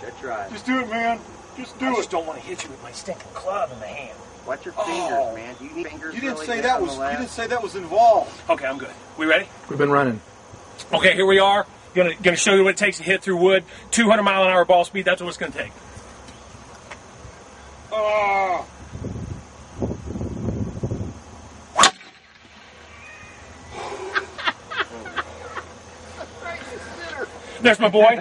Just. Just do it, man. Just do I it. just don't want to hit you with my stinking club in the hand. Watch your Oh. fingers, man. Do you need fingers? You didn't really say that was. You didn't say that was involved. Okay, I'm good. We ready? We've been running. Okay, here we are. Gonna gonna show you what it takes to hit through wood. 200 mile an hour ball speed. That's what it's gonna take. Ah. There's my boy.